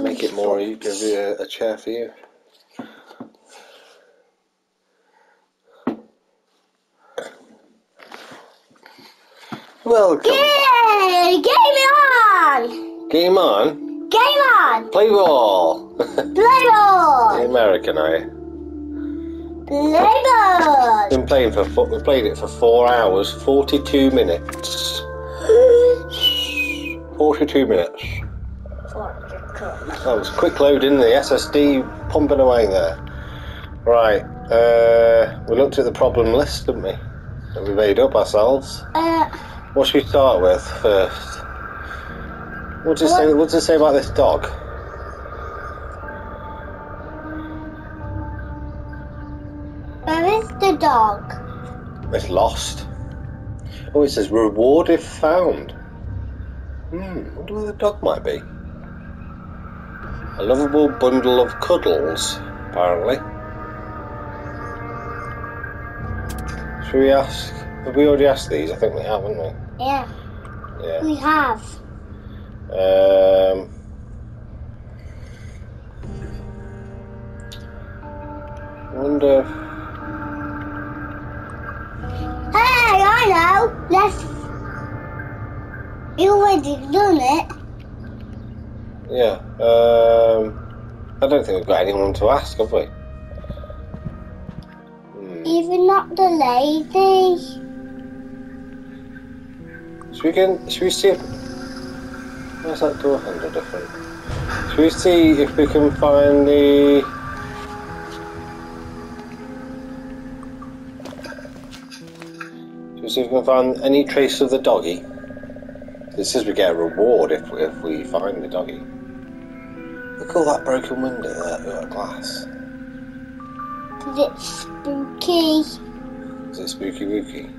Make it more, you give you a, a chair for you. Welcome. Yay! Game on! Game on. Game on! Play ball. Play ball! American, are you? Play ball! Been playing for we played it for four hours, forty-two minutes. Forty-two minutes. That was quick loading the SSD pumping away there. Right, uh, we looked at the problem list, didn't we? That we made up ourselves. Uh, What should we start with first? What does it say? What does it say about this dog? where is the dog? It's lost. Oh, it says reward if found. Hmm, wonder where the dog might be. A lovable bundle of cuddles, apparently. Should we ask? Have we already asked these? I think we have, haven't we? Yeah, Yeah. we have. Um, I wonder. Hey, I know! Let's. You already done it. Yeah. Um, I don't think we've got anyone to ask, have we? Hmm. Even not the lady. Should we can? Should we see? If, where's that door handle different? Should we see if we can find the? Should we see if we can find any trace of the doggy? It says we get a reward if if we find the doggy. Look at that broken window there, that glass. Cause it's spooky. Is it spooky wooky?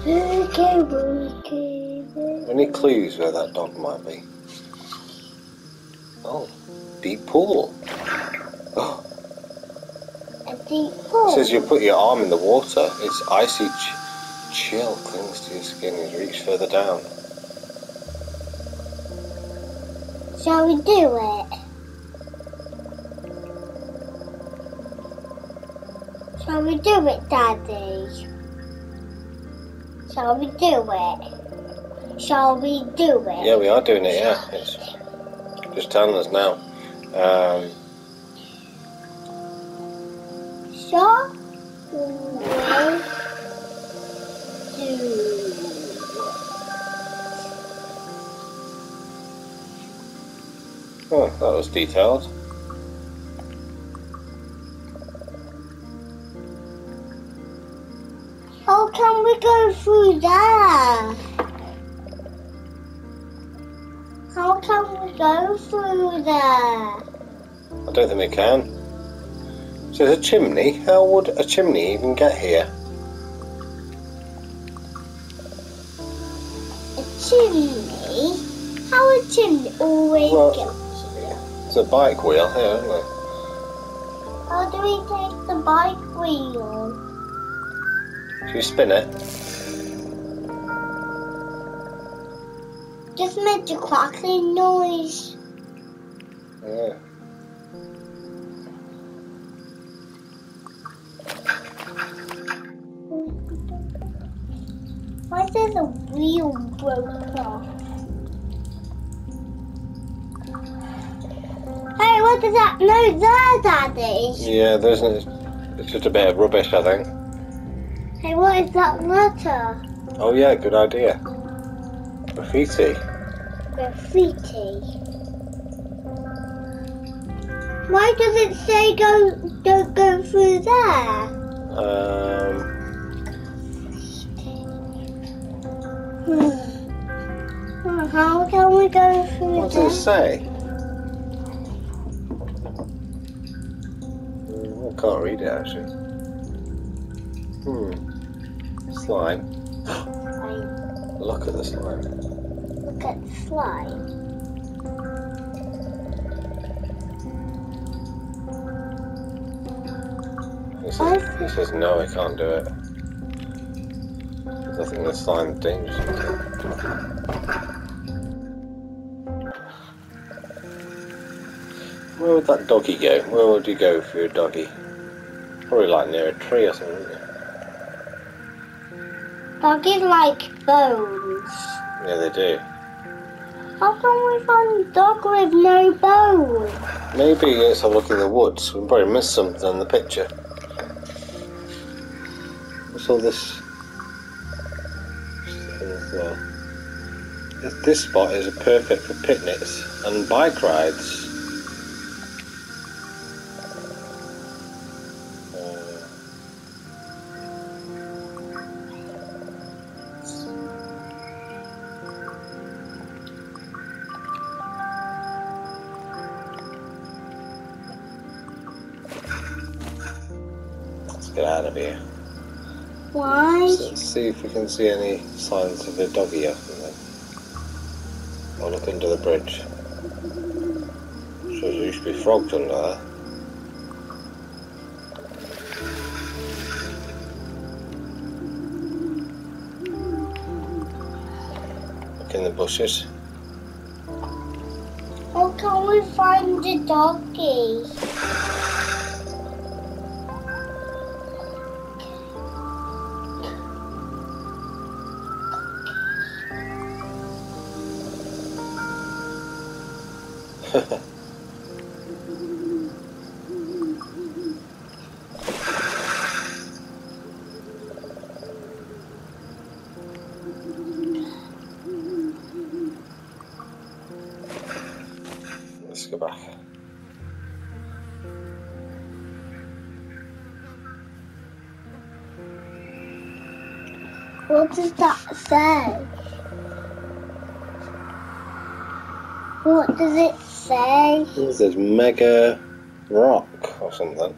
Spooky, spooky. Any clues where that dog might be? Oh, deep pool. Oh, A deep pool. It says you put your arm in the water. Its icy ch- chill clings to your skin as you reach further down. Shall we do it? Shall we do it, Daddy? Shall we do it? Shall we do it? Yeah, we are doing it. Yeah, it's just telling us now. Um, Shall we do oh, that was detailed. How can we go through there? How can we go through there? I don't think we can. So there's a chimney. How would a chimney even get here? A chimney? How would a chimney always Well- get There's a bike wheel here, isn't there? How do we take the bike wheel? Should we spin it? Just make a crackling noise. Yeah. Why is there the wheel broken off? Hey, what is that note there, Daddy? Yeah, there's no, it's just a bit of rubbish, I think. Hey, what is that letter? Oh yeah, good idea. Graffiti. Graffiti. Why does it say go don't go through there? Um, Hmm, How can we go through what there? does it say? I can't read it actually. Hmm. Slime. Slime. Look at the slime. Look at the slime. He says, says no, I can't do it. I think the slime's dangerous. Where would that doggy go? Where would you go for your doggy? Probably like near a tree or something, you? Doggies like bones. Yeah, they do. How come we found a dog with no bones? Maybe it's a look in the woods. We probably missed something on the picture. What's all this? as well? This- This spot is perfect for picnics and bike rides. If we can see any signs of a doggy or something. I'll look under the bridge. So there used to be frogs under there. Look in the bushes. How can we find the doggy? Let's go back. What does that say? What does it is Mega Rock or something.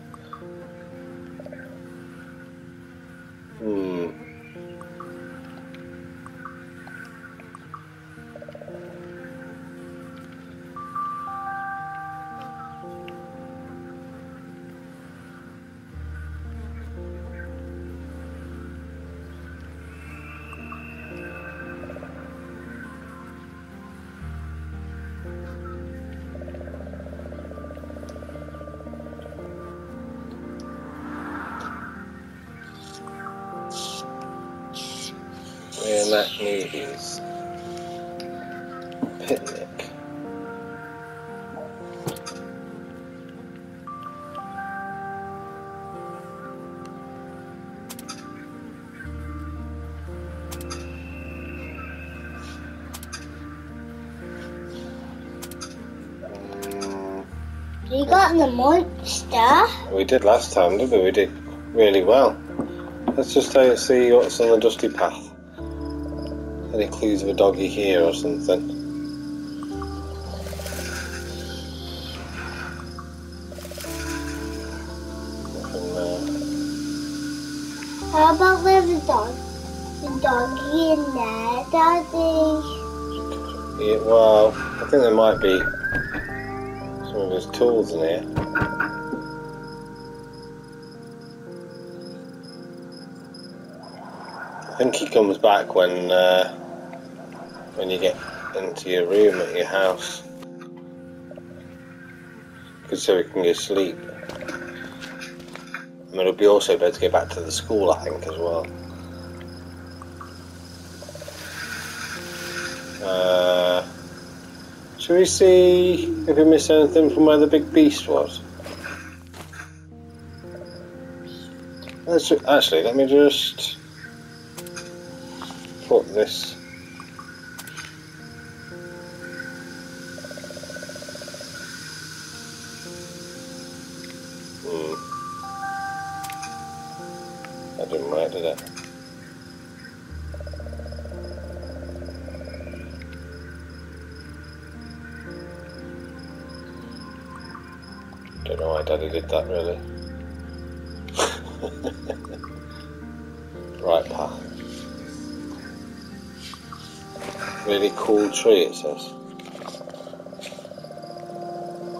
We did last time, didn't we? We did really well. Let's just uh, see what's on the dusty path. Any clues of a doggy here or something? How about there's a dog? The doggy in there, Daddy. Yeah, well, I think there might be some of his tools in here. Think he comes back when uh, when you get into your room at your house, because so he can go sleep. I mean, it'll be also better to go back to the school, I think, as well. Uh, shall we see if we miss anything from where the big beast was? Let's actually, let me just this.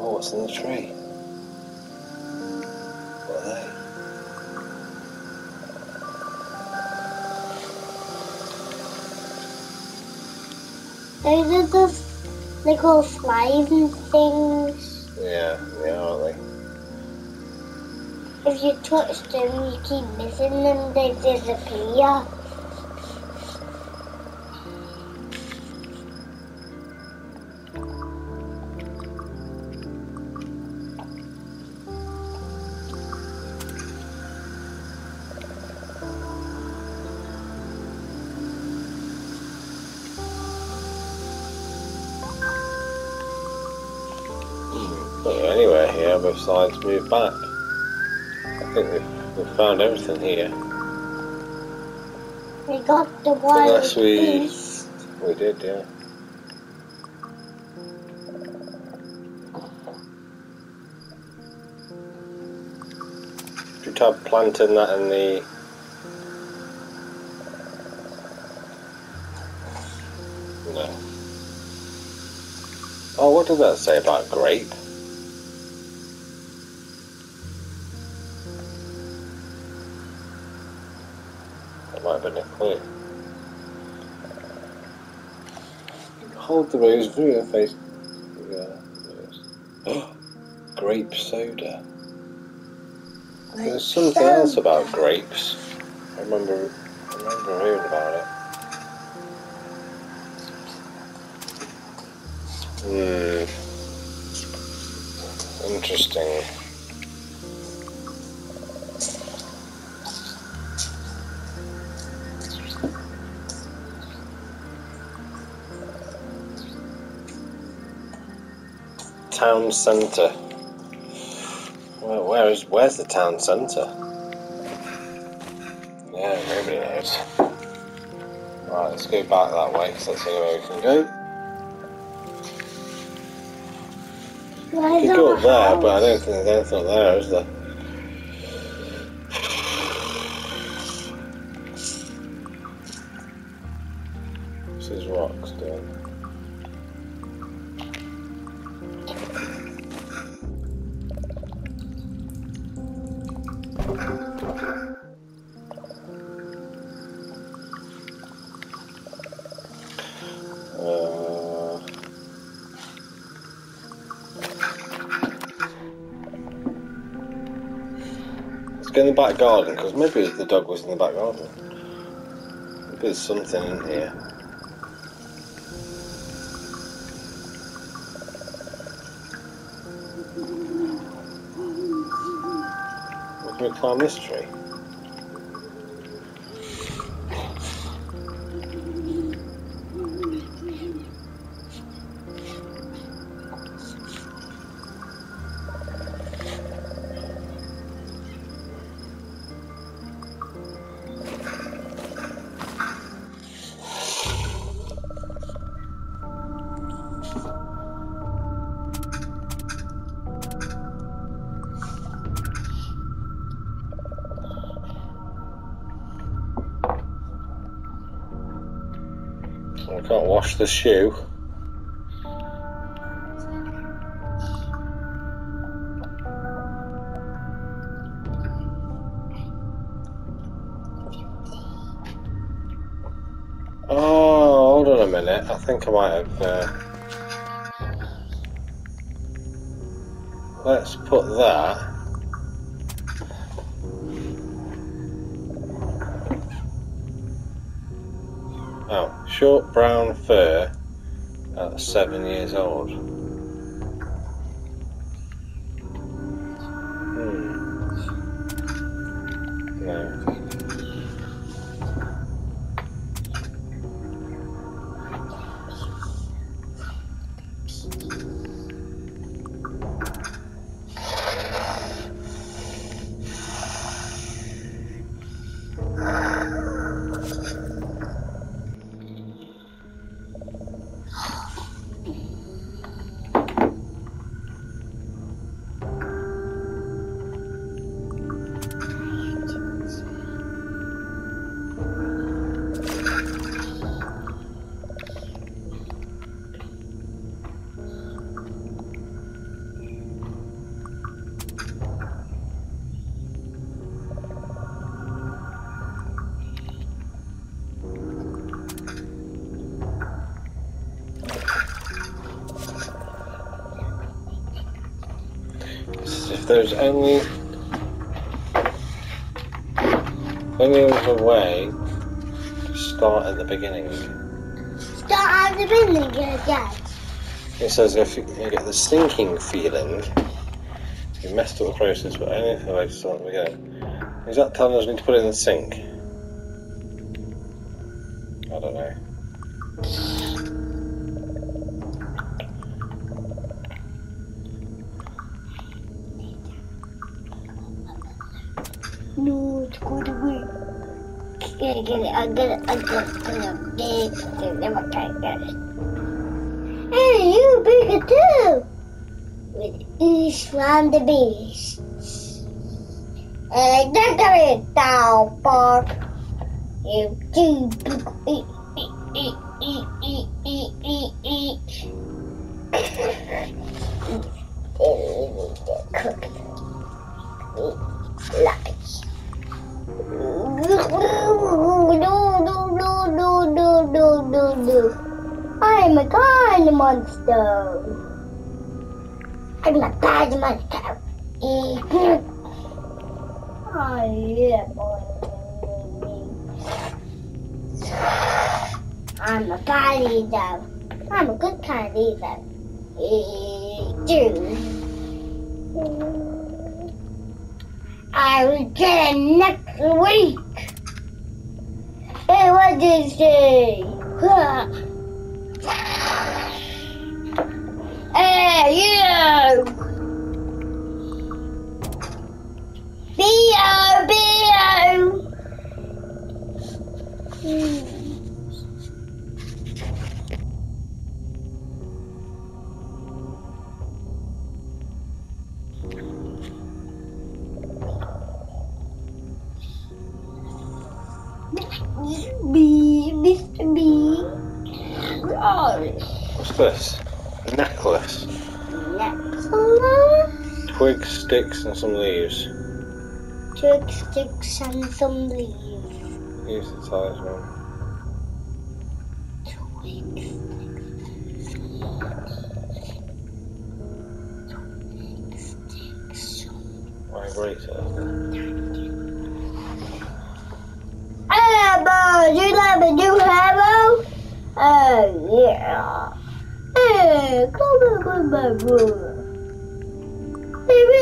Oh, what's in the tree? What are they? Those are the little slime things. Yeah, yeah, aren't If you touch them, you keep missing them, they disappear. Move back. I think we've, we've found everything here. We got the wild Unless we- beast. We did, yeah. Should try planting that in the No. Oh, what did that say about grape? Been. Hold the rose through your face. Yeah. Grape soda. There's something else about grapes. I remember, I remember hearing about it. Hmm. Interesting. Town centre. Where, where is where's the town centre? Yeah, nobody knows. Right, let's go back that way because that's the only way we can go. Where's You could go up there, but I don't think there's anything there, is there? Back garden because maybe the dog was in the back garden. Maybe there's something in here. Can we climb this tree? Wash the shoe. Oh, hold on a minute. I think I might have. Uh... Let's put that. Short brown fur at seven years old. There's only only other way to start at the beginning. Start at the beginning again. It says if you you get the sinking feeling, you messed up the process, but only if the way to start at the beginning. Is that telling us we need to put it in the sink? The beasts. And I got it down, Bob. You do eat, eat, eat, eat, eat, eat, eat, eat. Oh, cook. Lucky. No, no, no, no, no, no, no, no. I'm a kind monster. Oh, I'm a bad monster. I am. I'm a bad eater. I'm a good kind eater. Eat I will get it next week. Hey, what did you say? Hey, you! Theo, Theo! B, Mr. B. What's this? Twigs, sticks, and some leaves. Twig sticks and some leaves. Use the talisman. Twig sticks. Vibrator. Hello, you love a new hammer? Oh, yeah. Hey, come back with my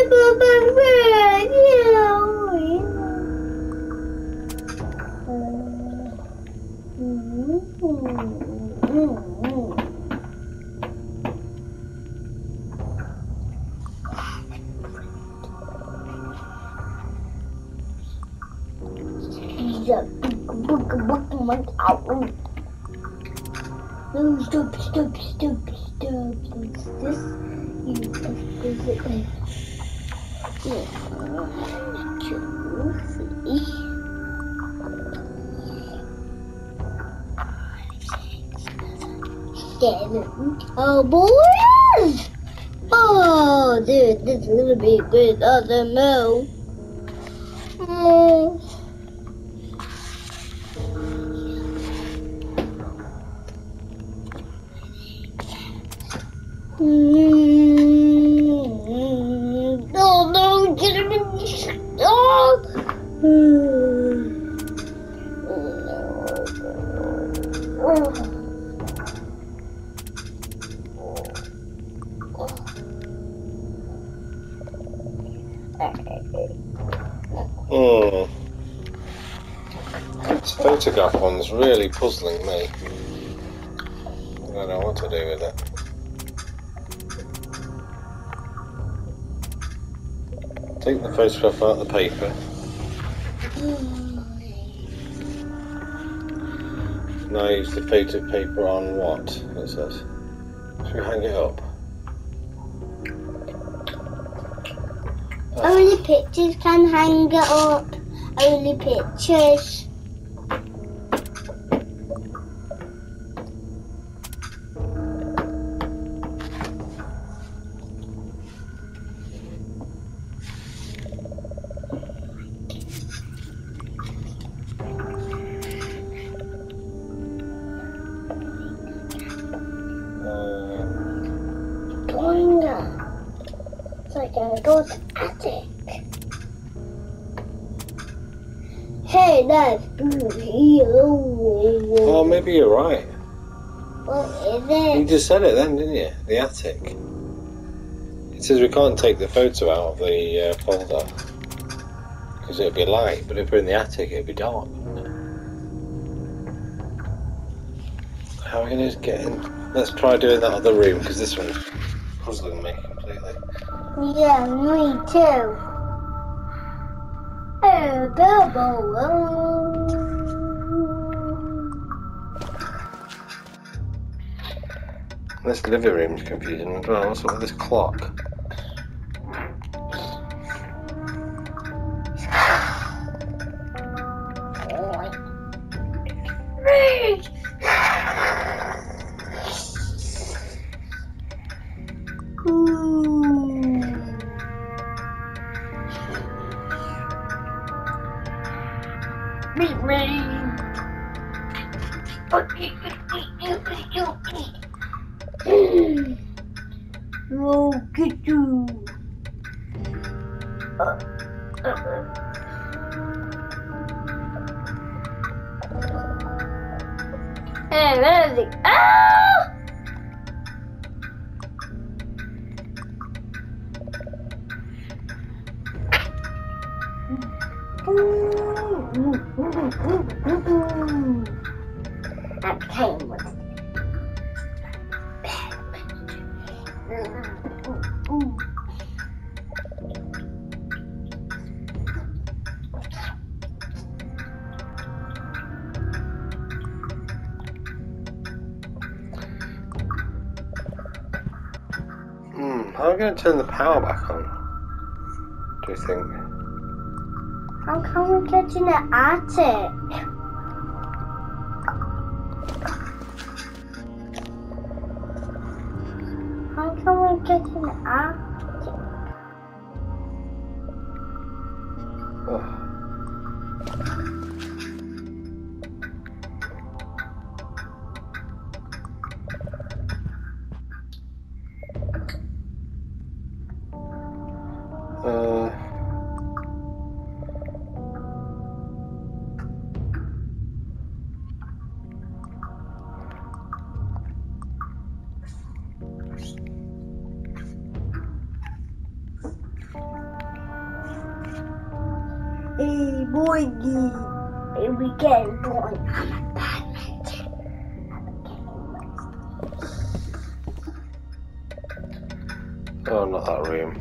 brother. Hey, we go Oh, boys! Oh, dude, this is gonna be a good. Uh, Other no. Puzzling me. I don't know what to do with it. Take the photograph out of the paper. Now use the photo paper on what? It says. Should we hang it up? Only pictures can hang it up. Only pictures. Just said it then, didn't you? The attic. It says we can't take the photo out of the uh, folder because it'd be light, but if we're in the attic, it'd be dark. it? How are we going to get in? Let's try doing that other room because this one's puzzling me completely. Yeah, me too. Oh, double. This living room's confusing as well. What's up with this clock? Look at you. Hey, where is it? Turn the power back on? Do you think? How come we get in the attic? Hey, we going. I'm a oh, not that room.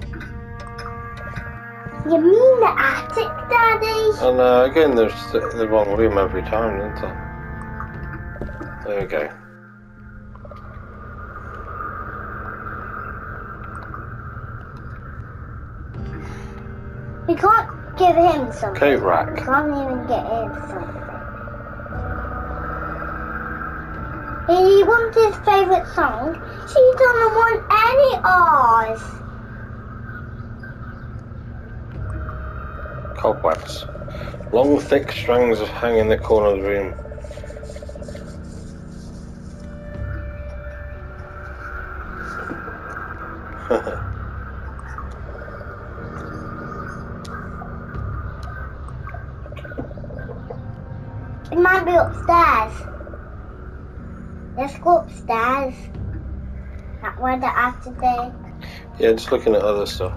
You mean the attic, Daddy? And uh, again, there's the, the wrong room every time, isn't there? There we go. Something. Coat rack. can't even get him something. He wants his favourite song. She doesn't want any ours. Cobwebs. Long, thick strands of hang in the corner of the room. Yeah, just looking at other stuff.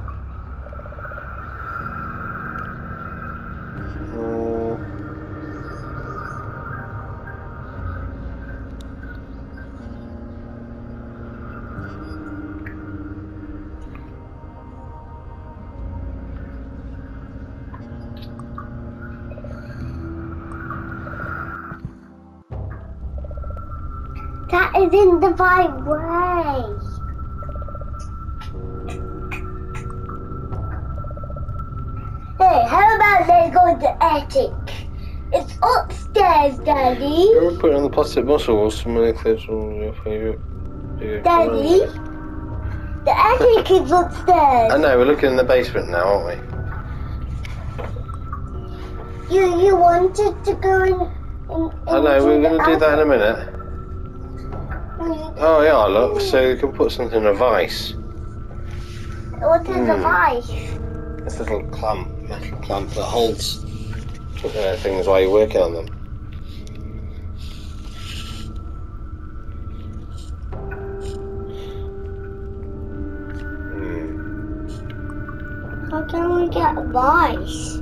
That is in the right way. They go to the attic? It's upstairs, Daddy. ever put it on the plastic muscle or some many clips on your favourite? Daddy, the attic is upstairs. I know, we're looking in the basement now, aren't we? You you wanted to go in. in I know, we're going to do that in a minute. Oh, yeah, look, so you can put something in a vice. What is the a hmm. vice? This little clamp, metal clamp that holds uh, things while you're working on them. How can we get a vice?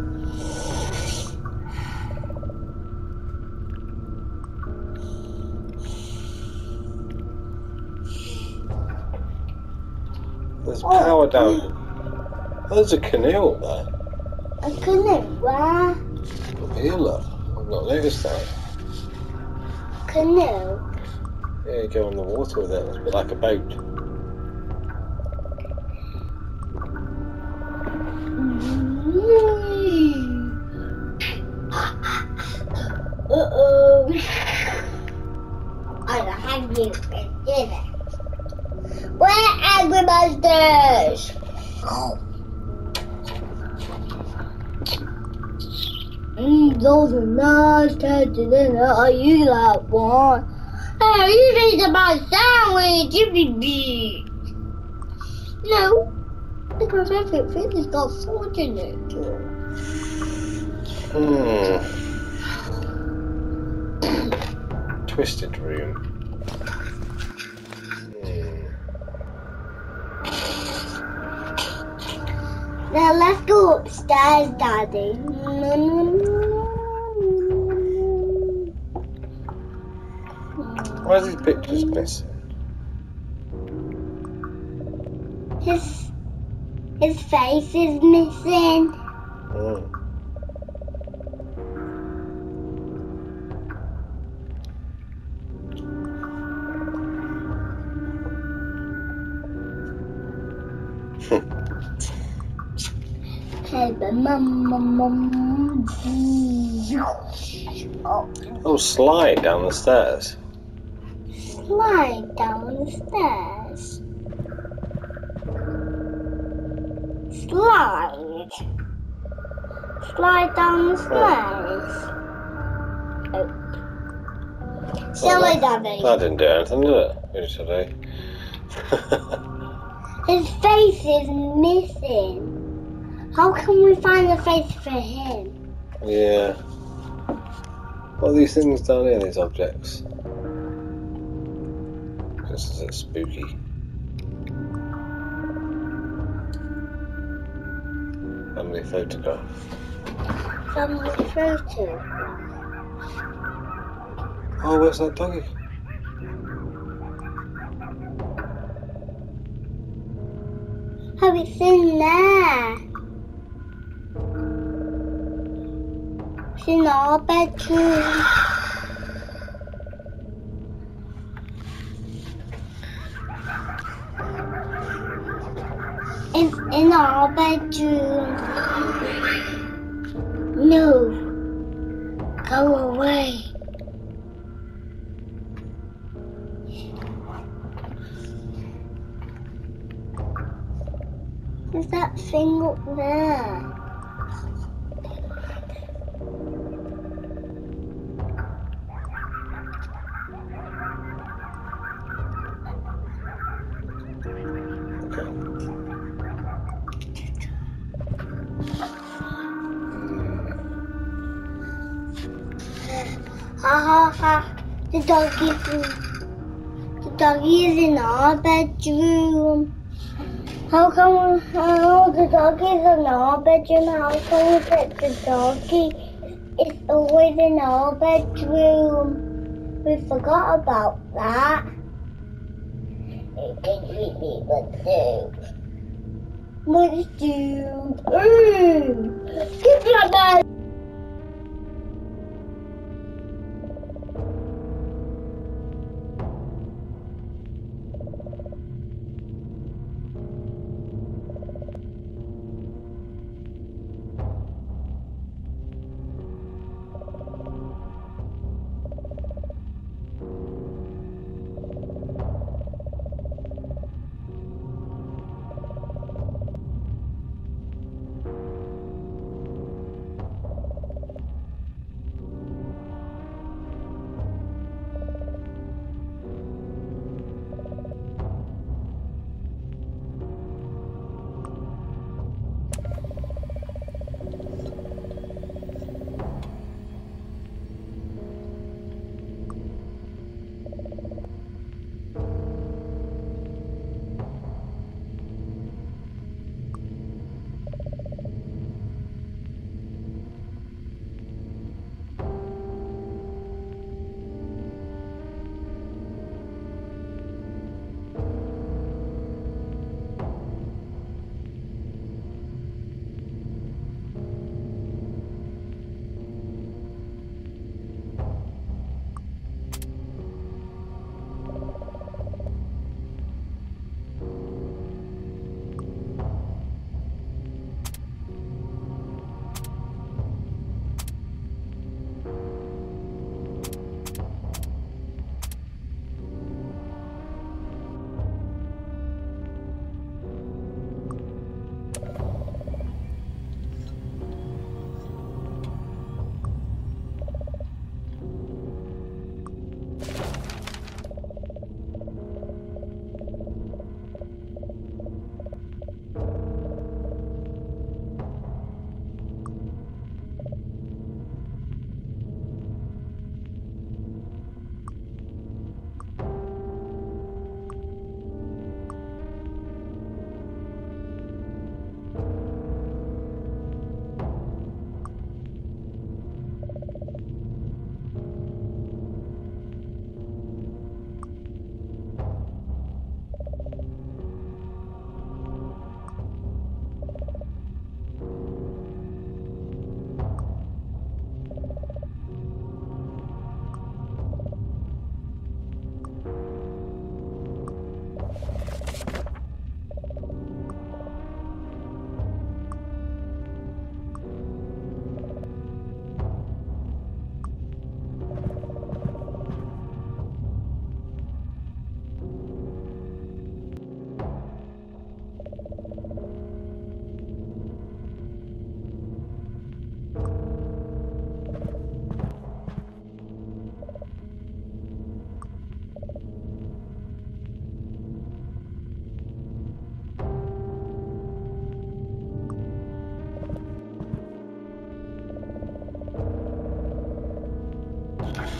There's Oh, power down. There's a canoe up there. A canoe, where? Up here, look. I've not noticed that. Canoe. Yeah, you go on the water with it. It's a bit like a boat. Uh-oh. I don't have you did it. We're angry monsters! Oh. Mmm, those are nice tasting in Are you like one? Hey, you need my sandwich, Jimmy B. No, because everything has got salt in it. Hmm. Twisted room. Now let's go upstairs, Daddy. Why are these pictures missing? His his face is missing. Hmm. Oh, Oh, slide down the stairs. slide down the stairs. Slide. Slide down the hmm. stairs. Oh. Silly Daddy. That didn't do anything, did it? Today. His face is missing. How can we find the face for him? yeah. What are these things down here, these objects? This is a spooky. Family photograph. Family photo. Oh, where's that doggy? Oh, it's in there. In our bedroom. It's in our bedroom. No. Go away. There's that thing up there. The doggy is in our bedroom. How come how the doggy is in our bedroom? How come get the doggy? It's always in our bedroom. We forgot about that. It can eat me, but do. Let's do. Mmm. Give me that.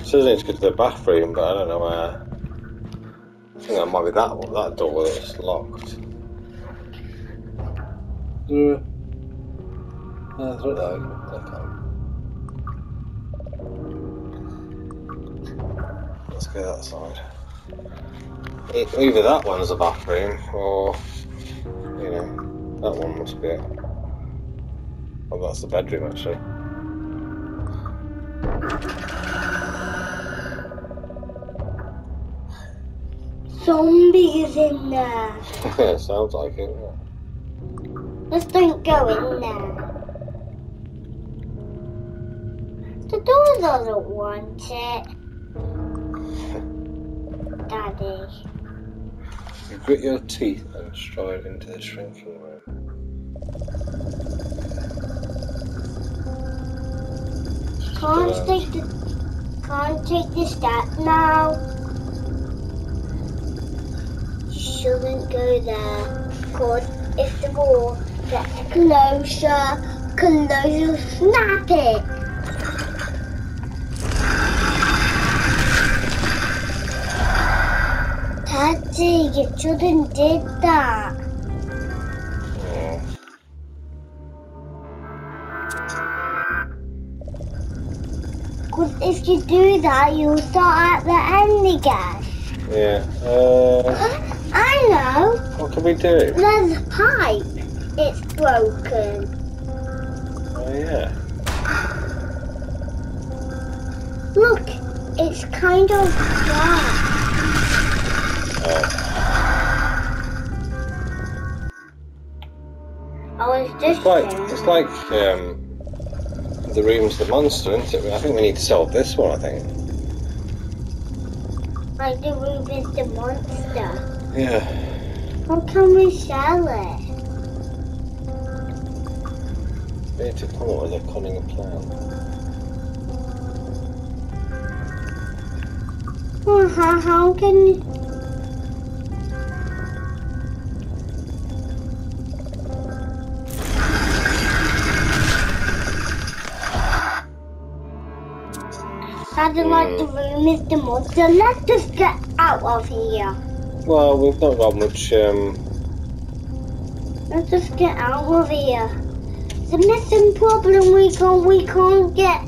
Says I need to go to the bathroom, but I don't know where. I think that might be that one, that door that's locked. Yeah. No, it's not that. Okay. Let's go that side. E- Either that one's a bathroom, or you know, that one must be it. Oh, that's the bedroom actually. Zombies in there. Sounds like it. yeah. Let's don't go in there. The door doesn't want it. Daddy. You grit your teeth and stride into the shrinking room. Can't take the can't take the step now. You shouldn't go there. Cause if the wall gets closer, closer, snap it. Daddy, you shouldn't did that. Yeah. Cause if you do that, you'll start at the end again. Yeah. Uh, I know. what can we do? There's a pipe. It's broken. Oh yeah. Look, it's kind of flat. Oh. I was just It's like it's like um, the room's the monster, isn't it? I think we need to solve this one. I think. like the room is the monster. Yeah. How can we sell it? We need to come up with a cunning plan. Well, how, how can I don't like the room is the monster? Let's just get out of here. Well, we've not got much. Um, Let's just get out of here. The missing problem we can't we can't get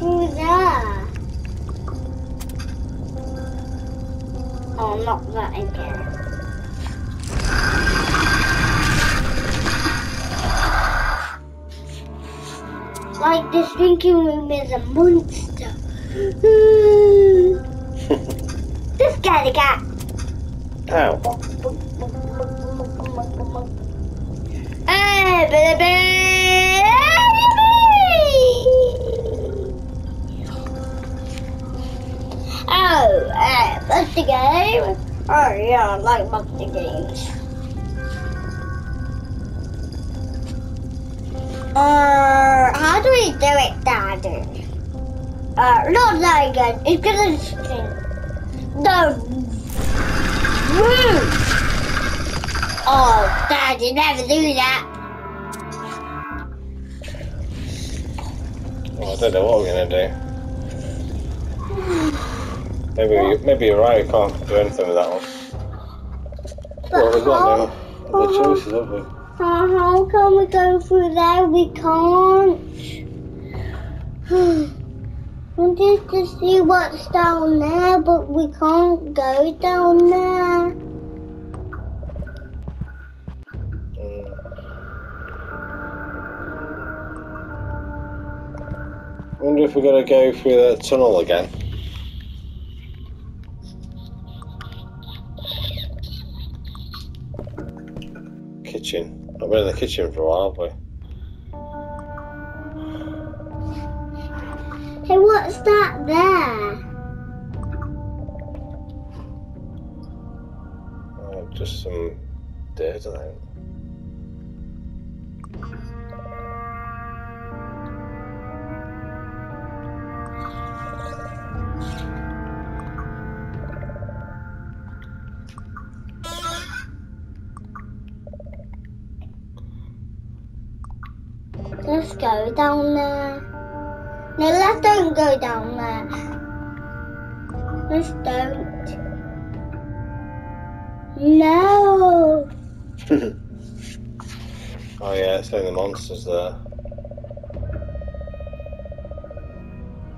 through there. Oh not that again. Like this shrinking room is a monster. Get the cat. Ow. Hey, baby! Oh, uh, Monster Game? Oh, yeah, I like Monster Games. Uh, how do we do it, Daddy? Uh, not that again. It's gonna. No. Oh, Dad, you never do that. Well, I don't know what we're gonna do. Maybe maybe you're right. We can't do anything with that one. Well, we've got no other choices, have we? Uh, how can we go through there? We can't. Wanted to see what's down there, but we can't go down there. I wonder if we're gonna go through the tunnel again. Kitchen. Not been in the kitchen for a while, have we? Hey, what's that there? Uh, just some dirt, I think. Let's go down there. No, let's don't go down there. Let's don't. No. oh yeah, it's saying the monsters there.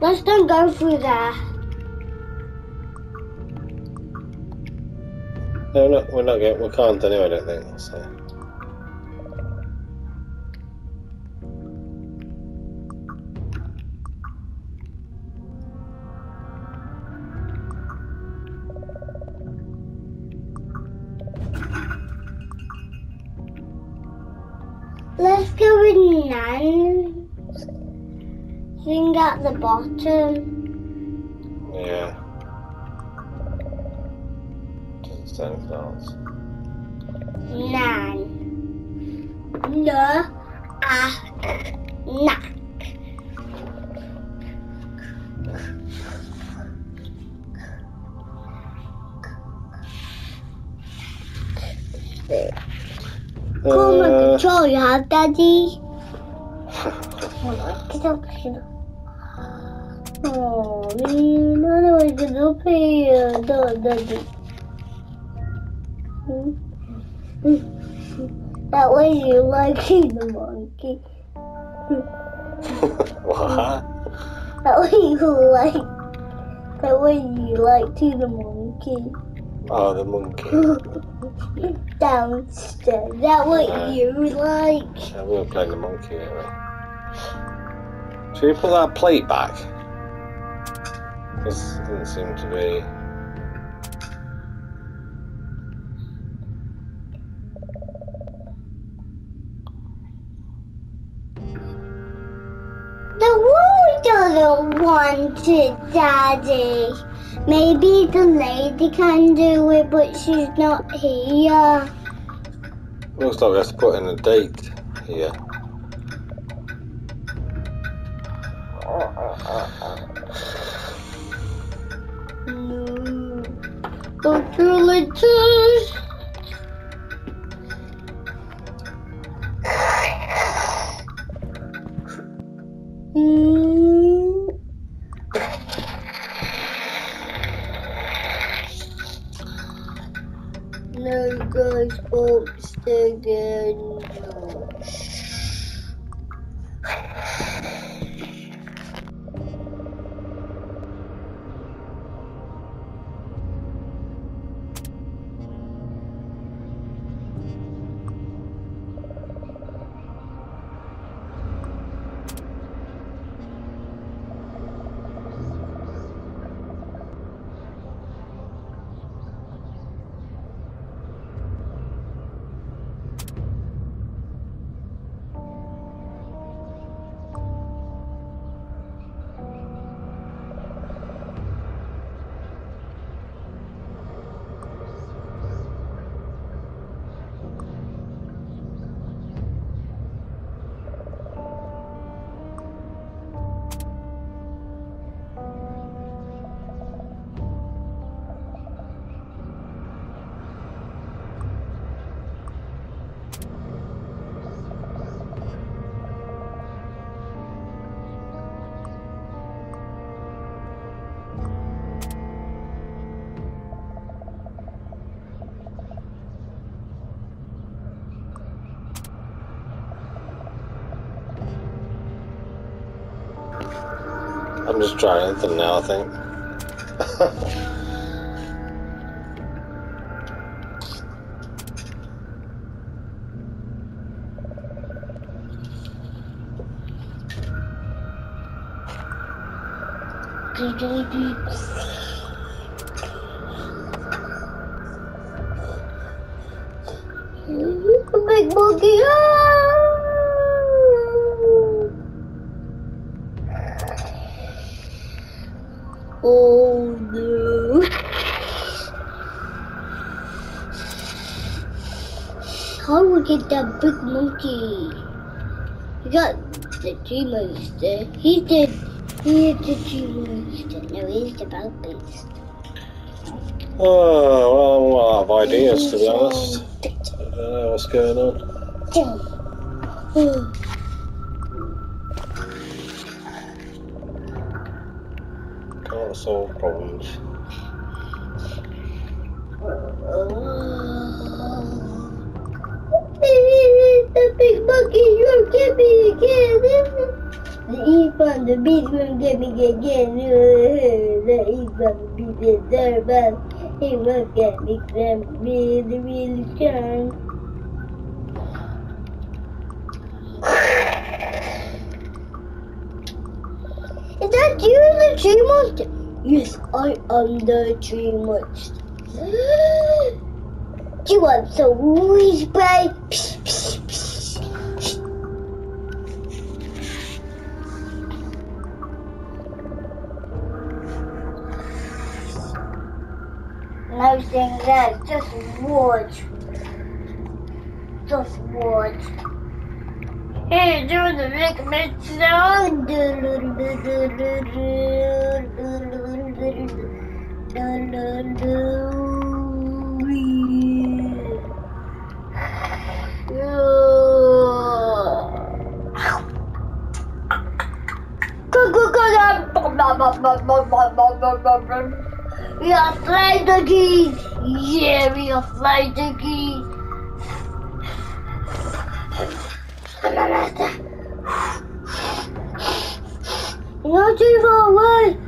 Let's don't go through there. No, we're not, we're not getting, we can't anyway, I don't think, so. At the bottom. Yeah. Doesn't say anything else. Nine. No. Ah. Nah. Cool Uh, control you have, Daddy. Get up here. Man, I don't want to get up here, no, Daddy. Hmm? That way you like the monkey. what? That way you like. That way you like to the monkey. Oh, the monkey. Downstairs. That what Okay. you like. Were playing the monkey, we? Should we put that plate back? This doesn't seem to be. The world doesn't want it, Daddy. Maybe the lady can do it, but she's not here. Looks like we have to put in a date here. It too. Mm. No guys, folks, again. I'm just trying anything now, I think. We get that big monkey? We got the tree monster. He's the he's the tree monster. No, he's the bug beast. Oh, well, out of ideas, to be honest. I don't know what's going on. Can't solve problems. Big monkey, you get me again. The E from the beast will get me again. The E from the beast is there, but he will get me because really, really strong. Is that you, the tree monster? Yes, I am the tree monster. You want some wee spray? Psh, psh, psh. everything there. Just watch. Just watch. Hey, doing the Rick Mitch sound. Go, go, go, go, we are flying the geese. Yeah, we are flying the geese. Not too far away.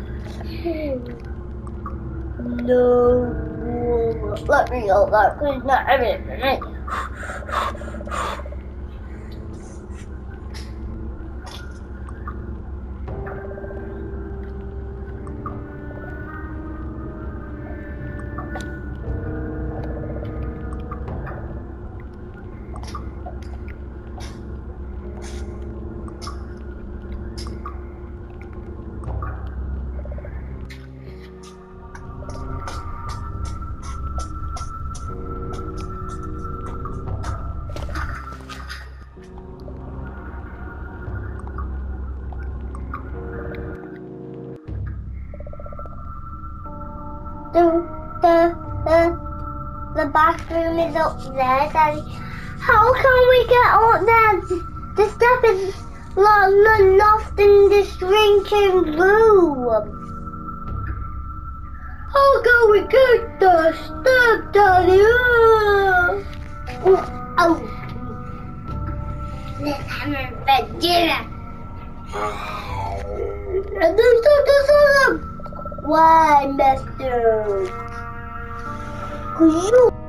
No. Let me go back, please. Not everything. Up there, Daddy. How can we get up there? The stuff is lo- lo- lost in this shrinking room. How can we get the stuff, Daddy? Oh, oh. Let's have a bed dinner. And then start the. Why, Master? Cause you.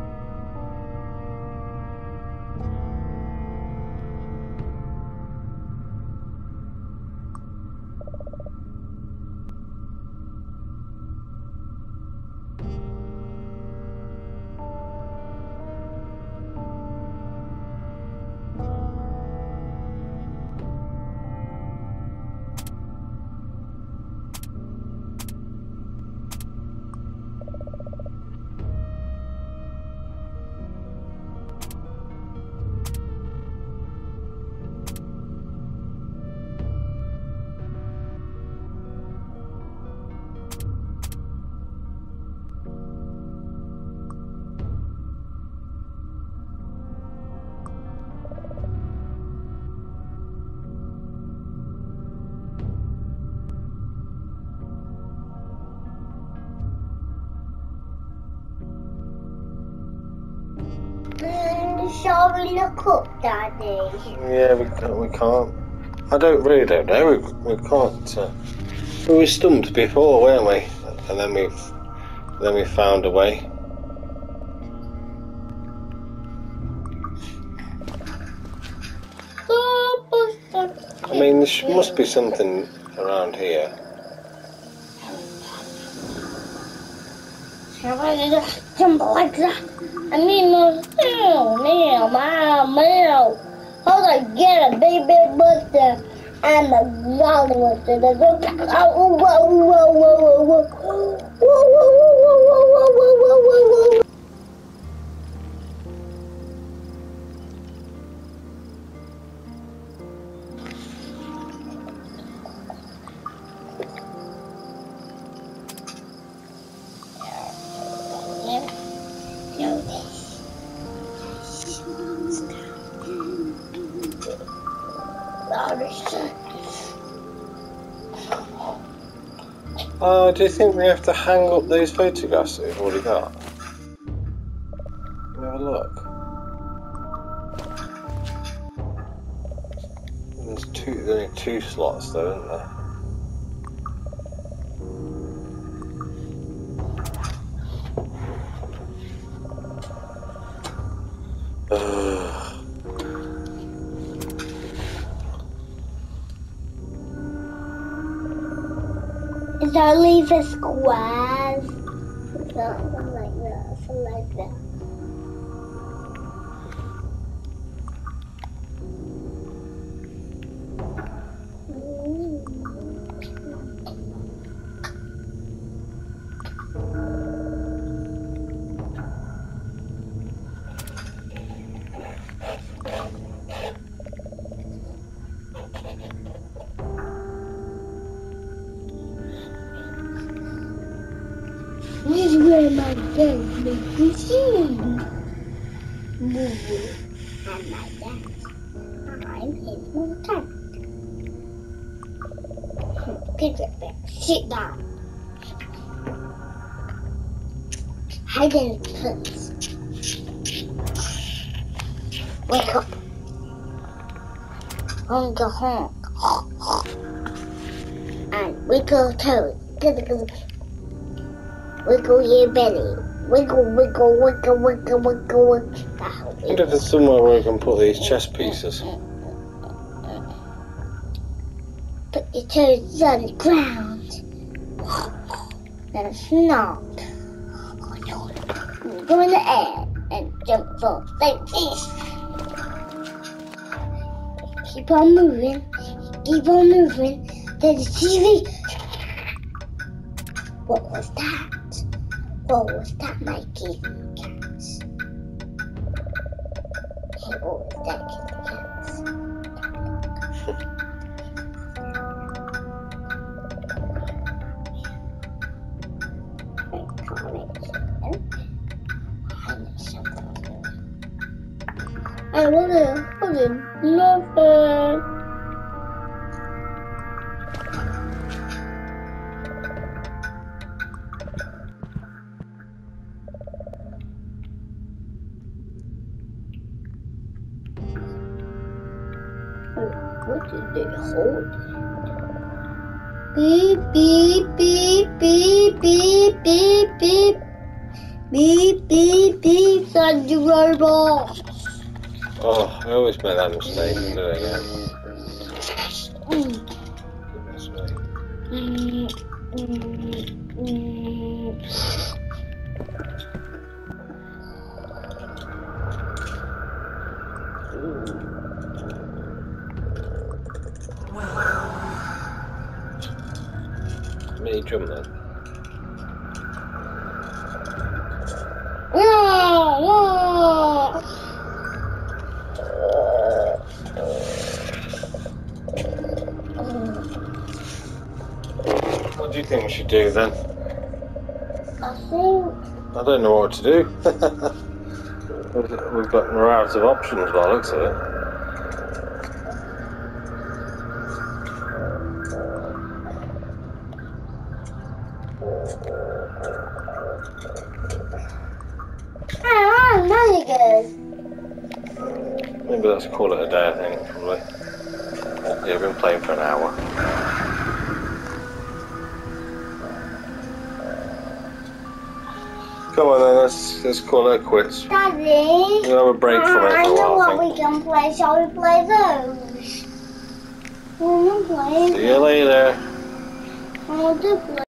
Yeah, we can't. We can't. I don't really don't know. We, we can't. Uh, we were stumped before, weren't we? And then we've then we found a way. I mean, there must be something around here. I uh, get a baby monster and a zombie monster? Oh, whoa, do you think we have to hang up these photographs that we've already got? We have a look. There's two, there's only two slots though, isn't there? Our leaf This is where my dad makes machine movie. And my dad, I'm his motor. Picture back, sit down. In the place. Wake up. Honk a honk. And wiggle toes. Wiggle your belly. Wiggle, wiggle, wiggle, wiggle, wiggle, wiggle. I wonder if there's somewhere where I can put these chess pieces. Put your toes on the ground. Then snort. Go in the air and jump forward like this. Keep on moving. Keep on moving. Then the TV. What was that? What was that, Mikey? Cats. Hey, what was that, kitty cats? I want to What did they hold? Beep, beep, beep, beep, beep, beep, beep. Beep, beep, beep, Sandy Robot. Oh, I always make that mistake and do it again. Mm, Goodness mm, mm, mm. Mini jump then. Yeah, yeah. What do you think we should do then? I think I don't know what to do. We've we've got we're out of options by the looks of it. Ah, now you good. Maybe let's call it a day, I think, probably. Yeah, we've been playing for an hour. Come on then, let's, call it quits. Daddy. We'll have a break from it I know while, I what think. we can play. Shall we play those? We're not playing. See you later. I play.